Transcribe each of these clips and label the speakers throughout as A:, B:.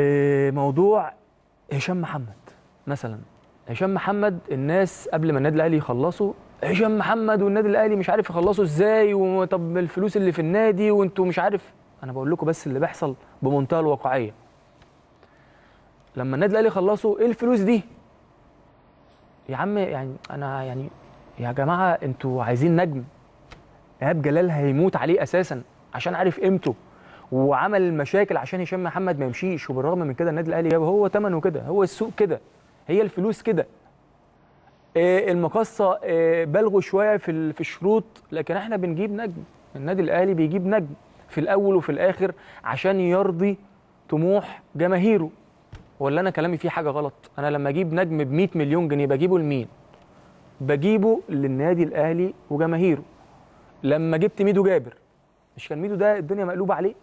A: آه، موضوع هشام محمد مثلا. هشام محمد الناس قبل ما النادي الأهلي يخلصوا هشام محمد والنادي الأهلي مش عارف يخلصوا إزاي وطب الفلوس اللي في النادي وانتوا مش عارف. أنا بقول لكم بس اللي بيحصل بمنتهى الواقعية. لما النادي الأهلي خلصوا إيه الفلوس دي؟ يا عم يعني أنا يعني يا جماعة أنتوا عايزين نجم؟ إيهاب جلال هيموت عليه أساسا عشان عارف قيمته. وعمل المشاكل عشان هشام محمد ما يمشيش وبالرغم من كده النادي الأهلي هو ثمنه كده هو السوق كده هي الفلوس كده. آه، المقصه آه، بالغوا شوية في في الشروط لكن إحنا بنجيب نجم. النادي الأهلي بيجيب نجم في الأول وفي الآخر عشان يرضي طموح جماهيره. ولا أنا كلامي فيه حاجة غلط؟ أنا لما أجيب نجم ب 100 مليون جنيه بجيبه لمين؟ بجيبه للنادي الأهلي وجماهيره. لما جبت ميدو جابر مش كان ميدو ده الدنيا مقلوبة عليه؟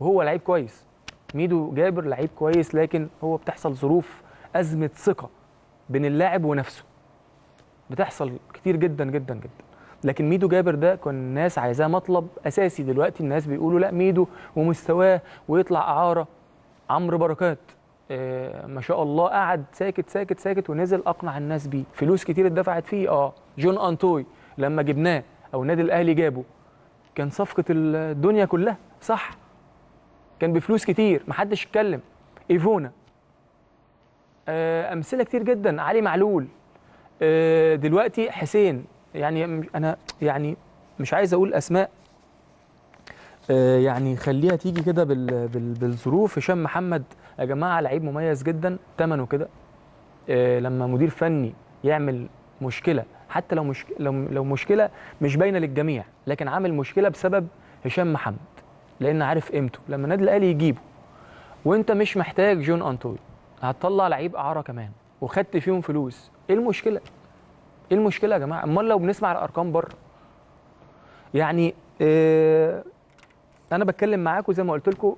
A: وهو لعيب كويس. ميدو جابر لعيب كويس لكن هو بتحصل ظروف أزمة ثقة بين اللاعب ونفسه. بتحصل كتير جدا جدا جدا. لكن ميدو جابر ده كان الناس عايزاه مطلب أساسي. دلوقتي الناس بيقولوا لا ميدو ومستواه ويطلع أعارة. عمرو بركات آه ما شاء الله قعد ساكت ساكت ساكت ونزل أقنع الناس بيه. فلوس كتير اتدفعت فيه. آه جون انتوي لما جبناه أو النادي الأهلي جابه. كان صفقة الدنيا كلها صح؟ كان بفلوس كتير محدش اتكلم. إيفونا. آه أمثلة كتير جدا. علي معلول. آه دلوقتي حسين. يعني أنا يعني مش عايز أقول أسماء. آه يعني خليها تيجي كده بال بال بالظروف. هشام محمد. يا جماعة لعيب مميز جدا. ثمنه كده. لما مدير فني يعمل مشكلة حتى لو مش لو مشكلة مش باينة للجميع لكن عامل مشكلة بسبب هشام محمد. لأن عارف قيمته. لما النادي الأهلي يجيبه. وأنت مش محتاج جون انطوي هتطلع لعيب أعارة كمان. وخدت فيهم فلوس. إيه المشكلة؟ إيه المشكلة يا جماعة؟ أمال لو بنسمع الارقام بره. يعني آه أنا بتكلم معاكم زي ما قلت لكم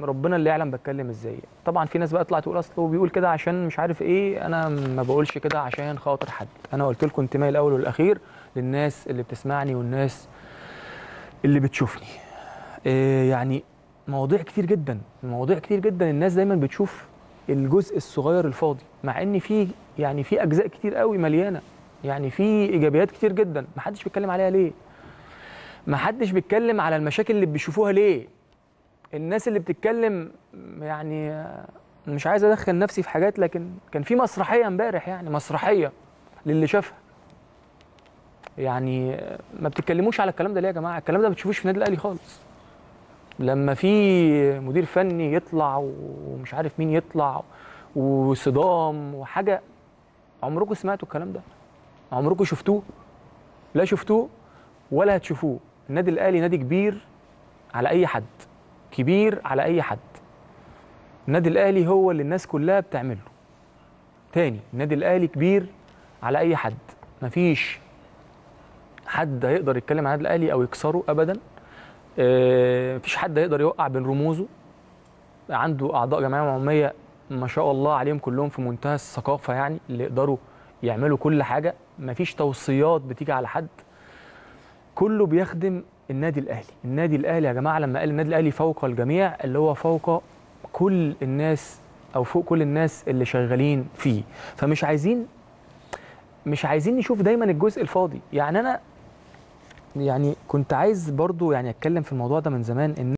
A: ربنا اللي يعلم بتكلم إزاي. طبعا في ناس بقى تطلع تقول أصل هو بيقول كده عشان مش عارف إيه. أنا ما بقولش كده عشان خاطر حد. أنا قلت لكم انتمائي الأول والأخير للناس اللي بتسمعني والناس اللي بتشوفني. يعني مواضيع كتير جدا مواضيع كتير جدا. الناس دايما بتشوف الجزء الصغير الفاضي مع إن في يعني في أجزاء كتير قوي مليانة يعني في إيجابيات كتير جدا. محدش بيتكلم عليها ليه؟ محدش بيتكلم على المشاكل اللي بيشوفوها ليه؟ الناس اللي بتتكلم يعني آه، مش عايز أدخل نفسي في حاجات لكن كان في مسرحية امبارح يعني مسرحية للي شافها. يعني آه، ما بتتكلموش على الكلام ده ليه يا جماعة؟ الكلام ده ما بتشوفوش في النادي الأهلي خالص. لما في مدير فني يطلع ومش عارف مين يطلع وصدام وحاجة عمركم سمعتوا الكلام ده؟ عمركم شفتوه؟ لا شفتوه ولا هتشوفوه. النادي الأهلي نادي كبير على أي حد كبير على أي حد. النادي الأهلي هو اللي الناس كلها بتعمله. تاني النادي الأهلي كبير على أي حد. مفيش حد هيقدر يتكلم عن النادي الأهلي أو يكسره ابدا. مفيش حد هيقدر يوقع بين رموزه. عنده أعضاء جمعيه عمومية ما شاء الله عليهم كلهم في منتهى الثقافة يعني اللي يقدروا يعملوا كل حاجة. مفيش توصيات بتيجي على حد. كله بيخدم النادي الأهلي. النادي الأهلي يا جماعة لما قال النادي الأهلي فوق الجميع اللي هو فوق كل الناس أو فوق كل الناس اللي شغالين فيه. فمش عايزين مش عايزين نشوف دايما الجزء الفاضي. يعني أنا يعني كنت عايز برضو يعني أتكلم في الموضوع ده من زمان إن